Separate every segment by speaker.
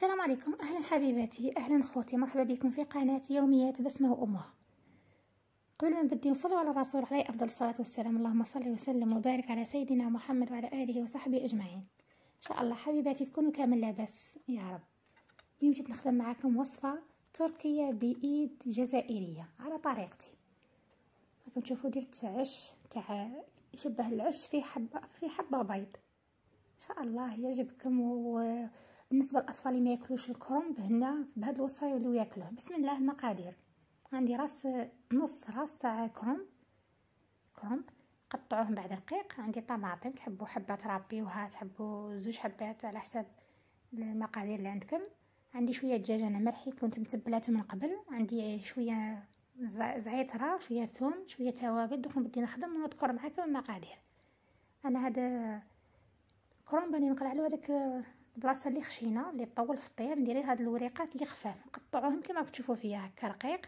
Speaker 1: السلام عليكم. أهلا حبيباتي أهلا خوتي. مرحبا بكم في قناة يوميات بسمه وامها قبل ما نبدي نصلي على الرسول عليه أفضل الصلاة والسلام. اللهم صل وسلم وبارك على سيدنا محمد وعلى آله وصحبه أجمعين. إن شاء الله حبيباتي تكونوا كامل لاباس يا رب. اليوم جيت نخدم معكم وصفة تركية بإيد جزائرية على طريقتي. راكم تشوفوا درت عش تاع يشبه العش في حبه في حبة بيض. إن شاء الله يعجبكم و بالنسبة للأطفال اللي ما يأكلوش الكرنب هنا بهاد الوصفة يوليو يأكلوه. بسم الله المقادير. عندي راس نص راس تاع كرنب. كرنب قطعوهم بعد رقيق عندي طماطم تحبوا حبه تربيوها تحبوا زوج حبات على حسب المقادير اللي عندكم. عندي شوية دجاج أنا مرحي كنت متبلاته من قبل. عندي شوية زعتره شوية ثوم شوية توابل. دوك نبدي نخدم ونذكر معكم المقادير. أنا هذا كرنب راني نقلع له هذاك البلاصه اللي خشينه اللي طول في الطير ندير هاد الوريقات اللي خفاف. نقطعوهم كما تشوفوا فيها هكا رقيق.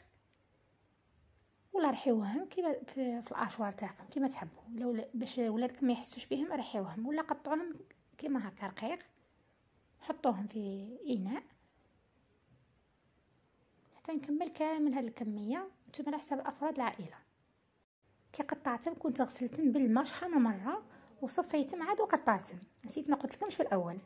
Speaker 1: ولا رحيوهم كيما في, الاشوار تاعكم كيما تحبوا. لو باش ولادكم ما يحسوش بهم رحيوهم. ولا قطعوهم كيما هكا رقيق. حطوهم في إناء. حتى نكمل كامل هاد الكمية. نتوما على حسب أفراد العائلة. كي قطعتهم كنت غسلتهم بالماء شحال من مرة وصفيتهم عاد وقطعتهم. نسيت ما قلت لكمش في الأول.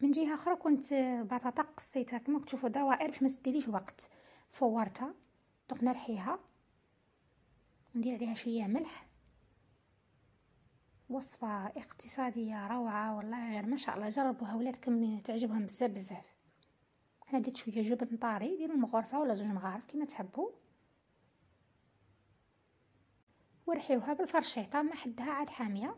Speaker 1: من جهة أخرى كنت بطاطا قصيتها كما تشوفوا دوائر باش ما تديليش وقت. فورتها دونك نرحيها. ندير عليها شوية ملح. وصفة اقتصادية روعة والله غير ما شاء الله جربوها ولادكم تعجبهم بزاف بزاف. أنا درت شوية جبن طاري ديروا مغرفه ولا زوج مغارف كما تحبوا. ورحيوها بالفرشيطة ما حدها عاد حامية.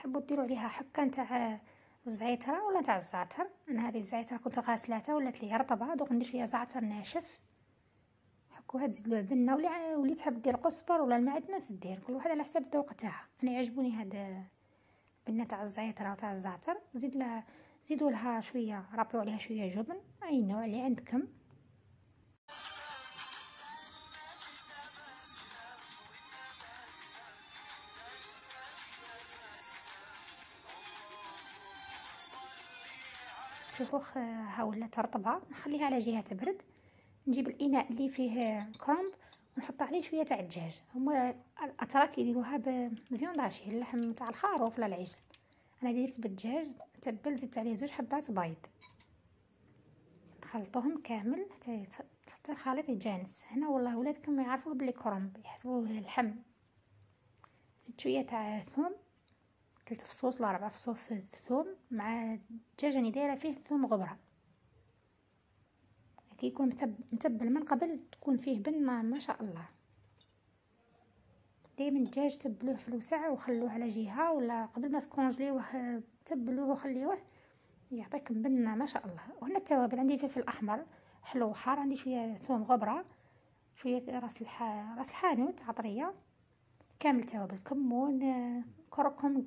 Speaker 1: تحبوا ديروا عليها حكه نتاع الزعتره ولا نتاع الزعتر؟ أنا هذه الزعتره كنت غاسلاتها ولات لي رطبه دوك ندير فيها زعتر ناشف. حكوها تزيد له بنه ولا ولي تحب دير قزبر ولا المعدنوس دير. كل واحد على حسب الذوق تاعها أنا يعجبوني هذا البنه تاع الزعتره وتاع الزعتر. زيد لها زيدوا لها شوية ربيو عليها شوية جبن. أي نوع اللي عندكم. شوفوا ها ولات رطبه نخليها على جهة تبرد. نجيب الإناء اللي فيه كرنب ونحط عليه شوية تاع الدجاج. هما الأتراك يديروها ب viande اللحم تاع الخروف ولا العجل أنا درت بالدجاج تبل زدت عليه زوج حبات بيض. نخلطوهم كامل حتى حتى الخليط يتجانس. هنا والله ولادكم يعرفوه بلي كرنب يحسبوه لحم. زدت شوية تاع ثوم. ثلاث فصوص ولا ربع فصوص ثوم مع الدجاج راني دايره فيه ثوم غبرة. كي يكون متبل من قبل تكون فيه بنه ما شاء الله. دائما الدجاج تبلوه في الوسع وخلوه على جهة ولا قبل ما تكونجليوه تبلوه وخليوه يعطيكم بنه ما شاء الله. وهنا التوابل عندي فلفل احمر حلو وحار عندي شوية ثوم غبرة شوية راس الح... راس الحانوت عطرية. كامل توابل كمون كركم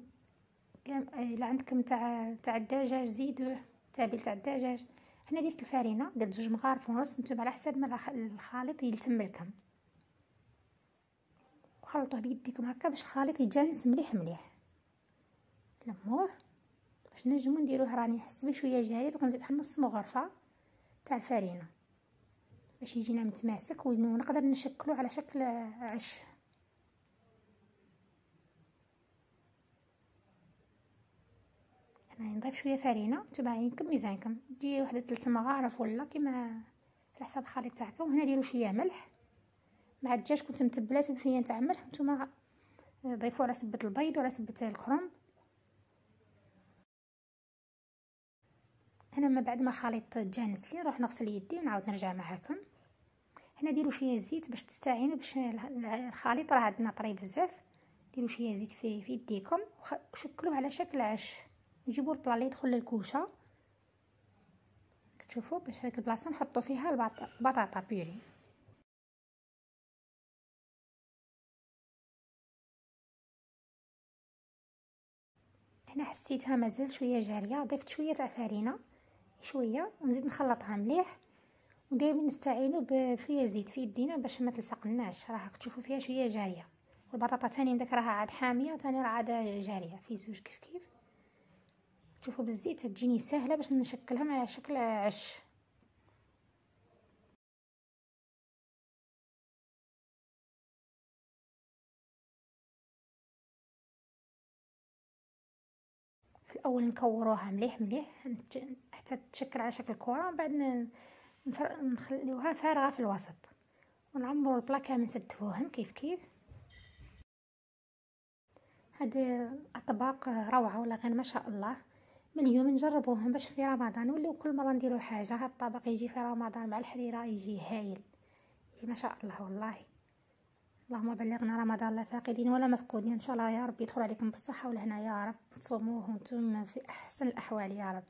Speaker 1: الا عندكم تاع تاع الدجاج زيدوه تابل تاع الدجاج. هنا درت الفرينة درت زوج مغارف ونص نتوما على حسب ما الخليط يلتم لكم. وخلطوه بيديكم هكا باش الخليط يتجانس مليح مليح. لموه باش نجمو نديروه راني نحس بشويه جاري دوك نزيد نص مغرفة تاع الفرينة. باش يجينا متماسك ونقدر نشكلو على شكل عش. يعني نضيف شوية فرينة نتوما عينكم ميزانكم. تجي وحدة ثلاث مغارف ولا كيما على حساب الخليط تاعكم. وهنا ديروا شوية ملح. مع الدجاج كنت متبلاته بشويه تاع ملح. نتوما ضيفوا على سبة البيض وعلى سبة الكرنب هنا من بعد ما خليط تجانس لي نروح نغسل يدي ونعاود نرجع معاكم. هنا ديروا شوية زيت باش تستعينوا باش الخليط راه عندنا طري بزاف. ديروا شوية زيت في في يديكم. وشكلوه على شكل عش. نجيبو البلا اللي يدخل للكوشه. تشوفوا باش هاد البلاصه نحطو فيها البطاطا بيري. هنا حسيتها مازال شوية جاريه ضفت شوية تاع فرينه شوية ونزيد نخلطها مليح. ودائما نستعينوا بشويه زيت في يدينا باش ما تلصقناش. راه تشوفوا فيها شوية جاريه. والبطاطا تاني مداك راها عاد حامية وتاني راه عاد جارية. في زوج كيف كيف. تشوفوا بالزيت تجيني سهلة باش نشكلهم على شكل عش. في الأول نكوروها مليح مليح حتى تشكل على شكل كره ومن بعد نخليوها فارغة في الوسط. ونعمروا البلا كامل نستفوهم كيف كيف. هاد الاطباق روعة ولا غير ما شاء الله. من اليوم نجربوهم باش في رمضان نوليو كل مرة نديرو حاجة. هاد الطبق يجي في رمضان مع الحريرة يجي هايل. يجي ما شاء الله والله. اللهم بلغنا رمضان لا فاقدين ولا مفقودين. إن شاء الله يا رب يدخل عليكم بالصحة والهنا يا رب. تصوموه وأنتم في أحسن الأحوال يا رب.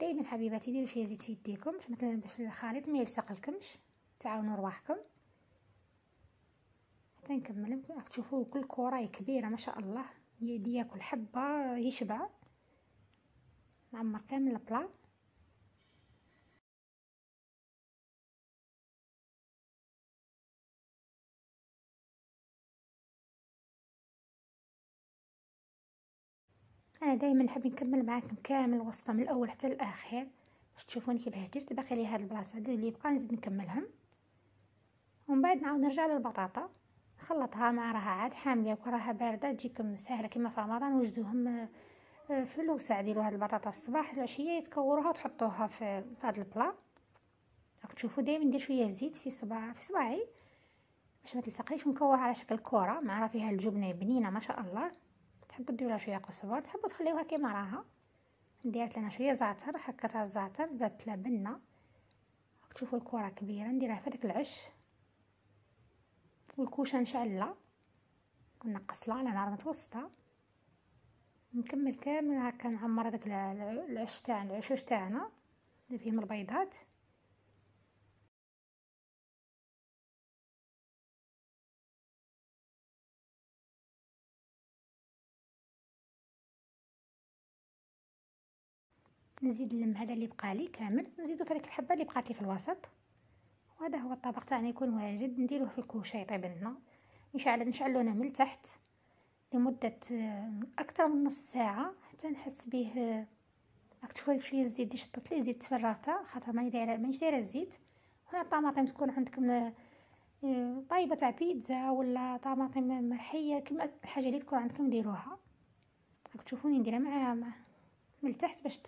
Speaker 1: دائما حبيباتي ديروا شي زيت في يديكم باش مثلا باش الخليط ما يلصق لكمش تعاونوا رواحكم. حتى نكمل. تشوفوا كل كره كبيرة ما شاء الله. يدي ياكل حبة يشبع. نعمر كامل البلا أنا دائما نحب نكمل معاكم كامل الوصفه من الأول حتى الاخير باش تشوفوني كيفاش درت باقي لي هاد البلاصة اللي بقى نزيد نكملهم. ومن بعد نعاود نرجع للبطاطا. خلطها مع راها عاد حامية وراها باردة تجيكم سهله كما في رمضان وجدوهم في الوسع ديروا هاد البطاطا الصباح العشيه يتكوروها وتحطوها في, هاد البلا راك تشوفوا دائما ندير شوية زيت في صباع في صباعي باش ما تلصقليش ونكورها على شكل كره مع راه فيها الجبنة بنينة ما شاء الله. تحبوا ديروها شوية قزبر تحبوا تخليوها كيما راها. ديرت لنا شوية زعتر هكا تاع الزعتر زدت لها بنة. تشوفوا الكره كبيرة نديرها في داك العش. والكوشة نشعلها ونقص لها على نار متوسطة. نكمل كامل. هكا نعمر هذاك العش تاعنا العشوش تاعنا اللي فيهم البيضات. نزيد اللم هذا اللي بقى لي كامل. نزيدو في هذيك الحبة اللي بقات لي في الوسط. وهذا هو الطبق تاعنا يكون واجد. نديروه في الكوشه يطيب لنا نشعل نشعلونه من التحت لمدة آه، أكثر من نص ساعة حتى نحس به راك تشوفوا شوية الزيت شطت لي زيت تفرغتها خاطر ماني دايرة مانيش دايرة الزيت هنا الطماطم تكون عندكم آه، طايبه تاع بيتزا ولا طماطم مرحية كما الحاجة اللي تكون عندكم ديروها. راك تشوفوني نديرها مع من التحت باش ت...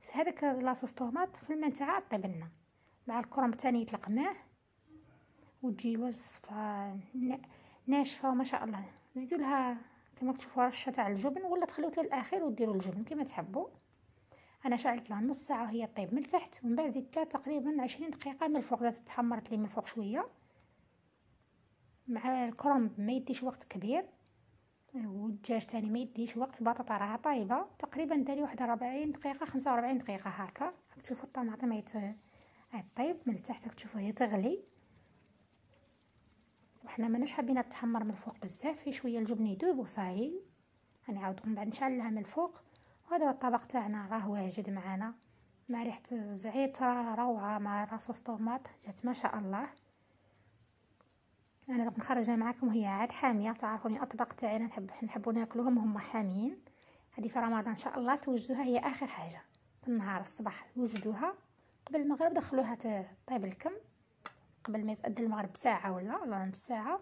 Speaker 1: في هذاك لاصوص طوماط في الماء تاعها طيب لنا مع الكرنب تاني يطلق ماه وتجي وصفة ناشفة ما شاء الله. زيدوا لها كما تشوفوا رشة تاع الجبن ولا تخلوها حتى الاخير وديروا الجبن كما تحبوا أنا شعلت لها نص ساعة وهي طيب من التحت ومن بعد زدت لها تقريبا عشرين دقيقة من الفوق ذات تحمرت لي من الفوق شوية. مع الكرنب ما يديش وقت كبير والدجاج تاني ما يديش وقت بطاطا راها طايبة. تقريبا داري واحد ربعين دقيقة خمسة وربعين دقيقة هكا. تشوفوا الطماطم يت طيب من التحت تشوفوا هي تغلي. وحنا ماناش حابين تحمر من الفوق بزاف في شوية الجبن يذوب وصاي غنعاودو من بعد نشعلها من الفوق. وهذا هو الطبق تاعنا راه واجد معانا. مع ريحه الزعتر روعة مع راصوص طوماط جات ما شاء الله. أنا دابا نخرجها معكم وهي عاد حامية. تعرفوني اطباق تاعي نحب نحبوا ناكلوهم هما حاميين. هذه في رمضان إن شاء الله توجدوها هي آخر حاجة. في النهار الصباح وجدوها. قبل المغرب دخلوها طيب الكم. قبل ما يتأدى المغرب بساعة ولا ولا نص ساعة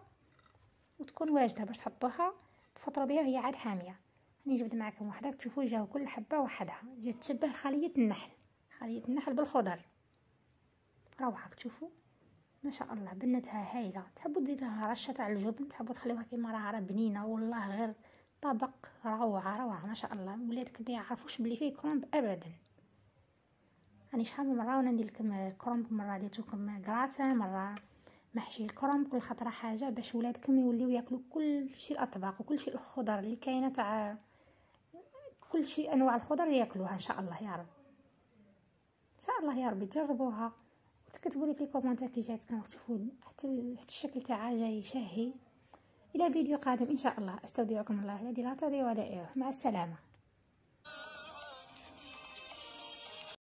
Speaker 1: وتكون واجده باش تحطوها تفطروا بها وهي عاد حامية. راني جبت معكم وحده تشوفوا جاو كل حبة وحدها. جات تشبه خلية النحل. خلية النحل بالخضر. روعة تشوفوا. ما شاء الله بنتها هايلة. تحبوا تزيد لها رشة تاع الجبن؟ تحبوا تخليوها كيما راها بنينة والله غير طبق روعة روعة ما شاء الله. ولادك ما يعرفوش بلي فيه كرومب ابدا. راني شحال من مرة وأنا ندير لكم كرومب مرة ديتوكم كراتان مرة محشي الكرومب كل خطرة حاجة باش ولادكم يوليو ياكلوا كل شيء الاطباق وكل شيء الخضر اللي كاينة تاع كل شيء أنواع الخضر ياكلوها إن شاء الله يا رب. إن شاء الله يا رب تجربوها وتكتبوا لي في كومنتات كي جاتكم تشوفوا حتى حتى الشكل تاعها جاي شهي. إلى فيديو قادم إن شاء الله. أستودعكم الله. الذي لا تضيع ودائعه. مع السلامة.